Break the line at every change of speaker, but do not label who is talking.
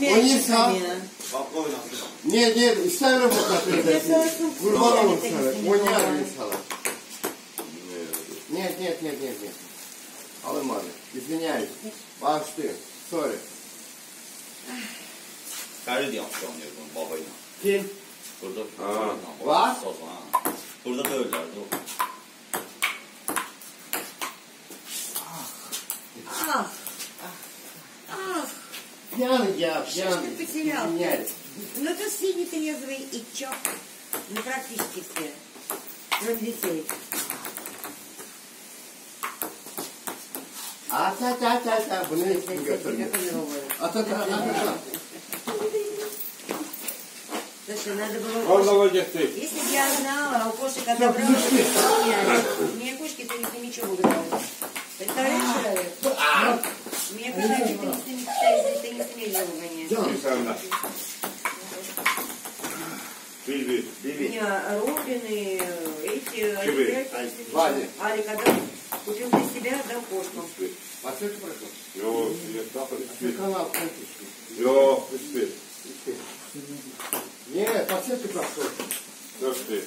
Niye
Oysa
niye diye üç tane fırsat vereceksin? Kurban olun sana. Oynayan bir salak. Niye niye niye niye niye? Alırım abi. Üzülüyoruz. Bağışlıyor. Sorry.
Ferdi yaptı anlıyorum babayla.
Kim?
Burada.
Var. Пьяный я,
что ж
пьяный.
ты потерял?
Извиняюсь.
Ну это все нетрезвые и чё? Ну практически все. Кроме детей. По-новому.
At at at at at.
Слушай, надо было... Если бы я знала, а у кошек отобрала, у меня Кошачьи ты не с ними его гонять.
Bir saniye. Bir bir.
У меня Робины, эти, пальцы.
Ваня.
Отдам, купил для себя, отдам кошкам.
Başlık bırakın.
Yok, yok,
Bir kanal konuşsun.
yok, üstü.
Niye? Başlık bırakın.
Dört bir.